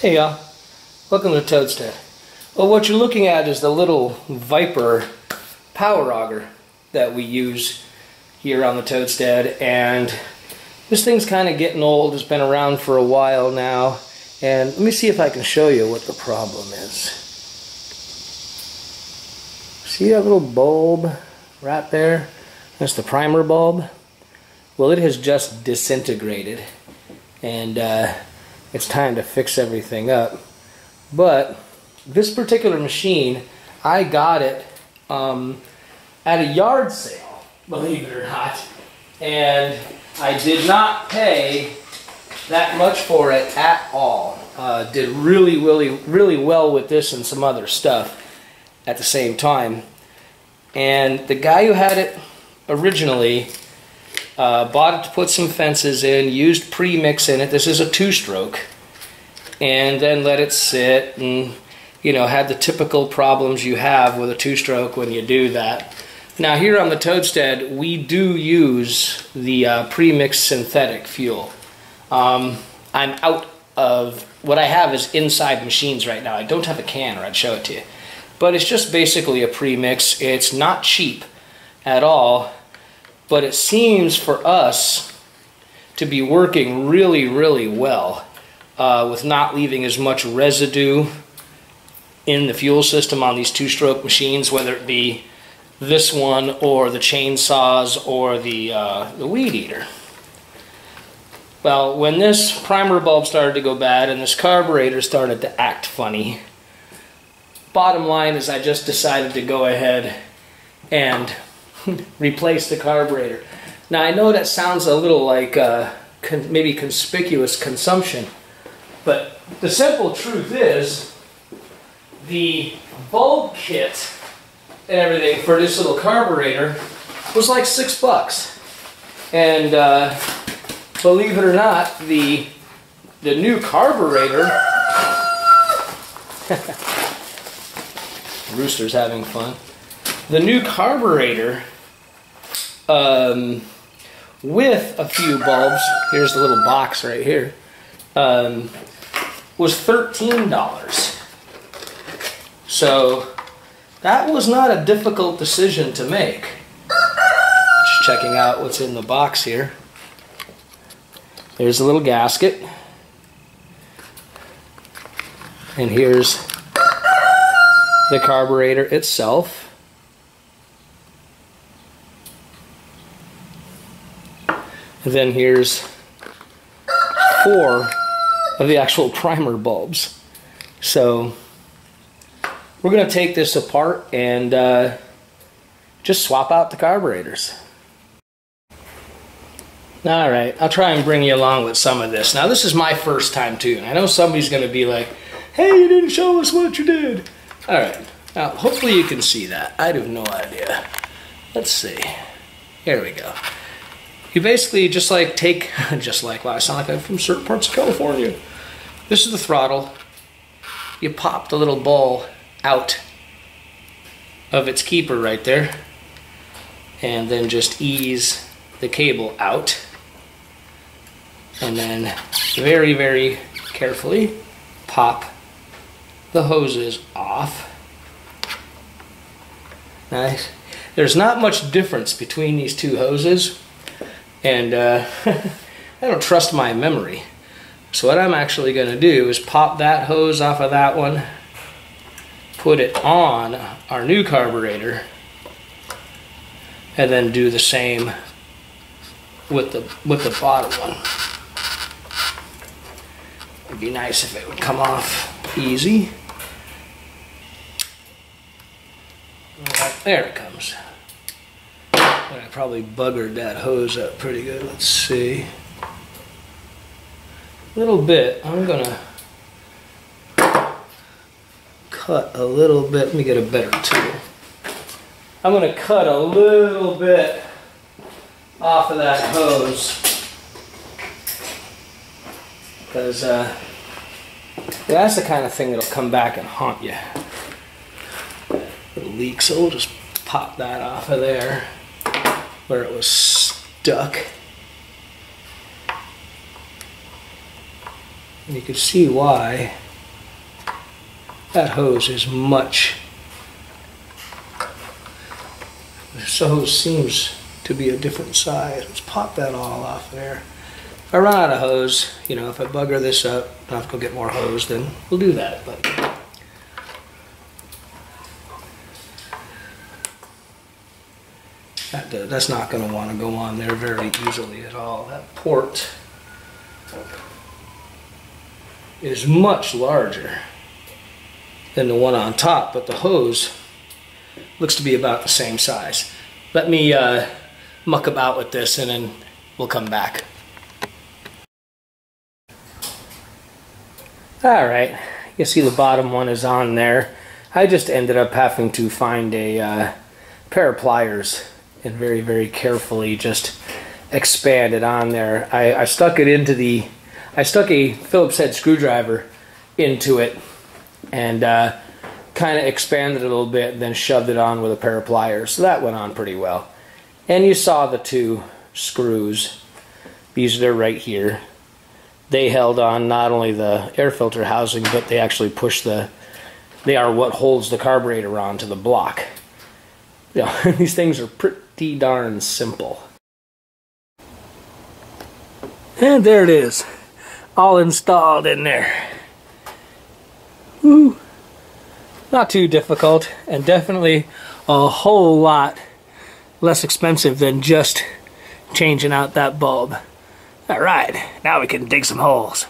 Hey y'all, welcome to Toadstead. Well what you're looking at is the little Viper power auger that we use here on the Toadstead and this thing's kind of getting old, it's been around for a while now and let me see if I can show you what the problem is. See that little bulb right there? That's the primer bulb. Well it has just disintegrated and uh, it's time to fix everything up. But this particular machine, I got it um, at a yard sale, believe it or not, and I did not pay that much for it at all. Uh, did really, really, really well with this and some other stuff at the same time. And the guy who had it originally uh, bought it to put some fences in, used premix in it. This is a two-stroke. And then let it sit and, you know, had the typical problems you have with a two-stroke when you do that. Now here on the Toadstead, we do use the uh, premixed synthetic fuel. Um, I'm out of, what I have is inside machines right now. I don't have a can or I'd show it to you. But it's just basically a premix. It's not cheap at all but it seems for us to be working really, really well uh, with not leaving as much residue in the fuel system on these two-stroke machines, whether it be this one or the chainsaws or the, uh, the weed eater. Well, when this primer bulb started to go bad and this carburetor started to act funny, bottom line is I just decided to go ahead and replace the carburetor. Now I know that sounds a little like uh, con maybe conspicuous consumption, but the simple truth is the bulb kit and everything for this little carburetor was like six bucks. And uh, believe it or not, the the new carburetor Rooster's having fun. The new carburetor um, with a few bulbs, here's the little box right here, um, was $13. So that was not a difficult decision to make. Just checking out what's in the box here. There's a little gasket. And here's the carburetor itself. And then here's four of the actual primer bulbs. So we're going to take this apart and uh, just swap out the carburetors. All right, I'll try and bring you along with some of this. Now, this is my first time too, and I know somebody's going to be like, hey, you didn't show us what you did. All right, now hopefully you can see that. I have no idea. Let's see. Here we go. You basically just like take, just like, well, I sound like I'm from certain parts of California. This is the throttle. You pop the little ball out of its keeper right there. And then just ease the cable out. And then very, very carefully pop the hoses off. Nice. There's not much difference between these two hoses and uh, I don't trust my memory. So what I'm actually going to do is pop that hose off of that one, put it on our new carburetor, and then do the same with the with the bottom one. It'd be nice if it would come off easy. There it comes. Probably buggered that hose up pretty good. Let's see. A little bit. I'm gonna cut a little bit. Let me get a better tool. I'm gonna cut a little bit off of that hose because uh, that's the kind of thing that'll come back and haunt you. It'll leak, so we'll just pop that off of there where it was stuck. And you can see why that hose is much. This hose seems to be a different size. Let's pop that all off there. If I run out of hose, you know, if I bugger this up, I have to go get more hose, then we'll do that. But that, that's not going to want to go on there very easily at all. That port is much larger than the one on top, but the hose looks to be about the same size. Let me uh, muck about with this and then we'll come back. Alright, you see the bottom one is on there. I just ended up having to find a uh, pair of pliers and very, very carefully just expand it on there. I, I stuck it into the, I stuck a Phillips head screwdriver into it and uh, kind of expanded it a little bit, and then shoved it on with a pair of pliers. So that went on pretty well. And you saw the two screws. These are right here. They held on not only the air filter housing, but they actually push the, they are what holds the carburetor on to the block. Know, these things are pretty darn simple. And there it is, all installed in there. Woo. Not too difficult, and definitely a whole lot less expensive than just changing out that bulb. Alright, now we can dig some holes.